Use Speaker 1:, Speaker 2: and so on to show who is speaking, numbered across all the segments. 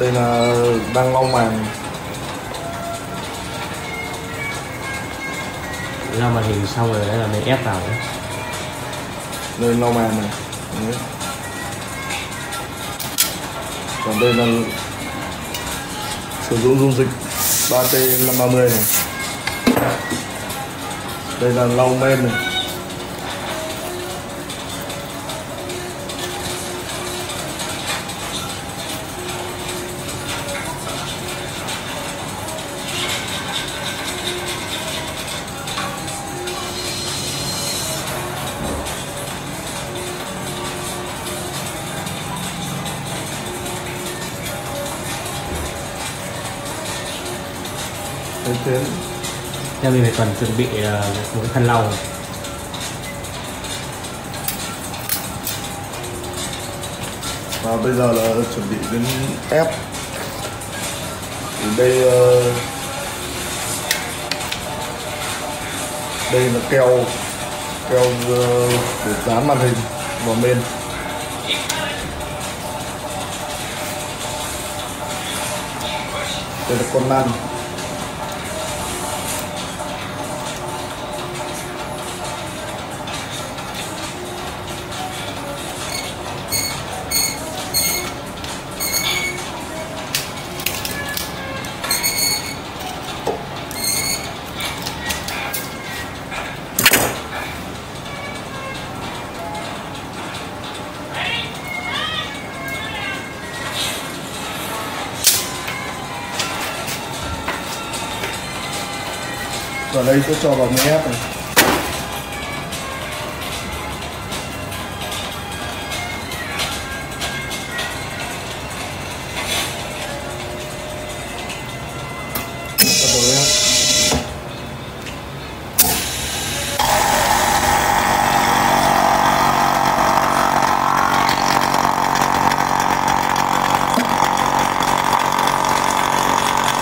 Speaker 1: đây là đang lau màn
Speaker 2: ra màn hình xong rồi đấy là mình ép vào đấy.
Speaker 1: đây lau màn này Đấy. còn đây là sử dụng dung dịch 3T 530 này đây là lau men này thế thế
Speaker 2: Thế mình phải cần chuẩn bị ờ, một cái khăn lau này.
Speaker 1: và bây giờ là chuẩn bị đến ép. Thì đây uh, đây là keo keo uh, để dán màn hình vào bên đây là con nan. Và đây sẽ cho vào máy ép này.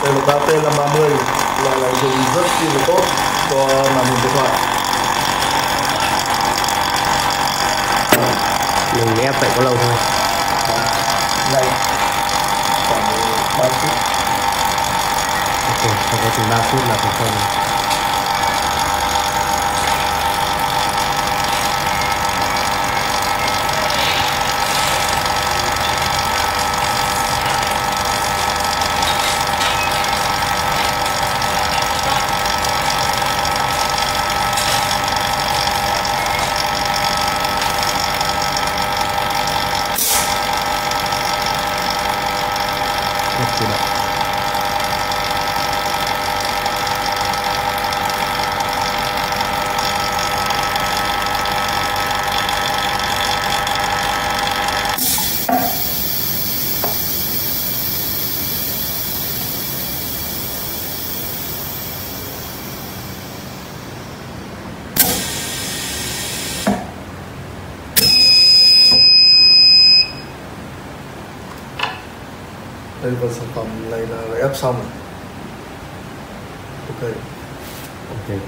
Speaker 1: Đây là 3T 530 là, là dùng rất là tốt cho màn hình điện thoại
Speaker 2: Mình ép vậy có lâu thôi.
Speaker 1: này khoảng 3 phút
Speaker 2: Ok, trong quá trình 3 phút là thành công.
Speaker 1: Đây và sản phẩm này là ép xong rồi ok
Speaker 2: Ok.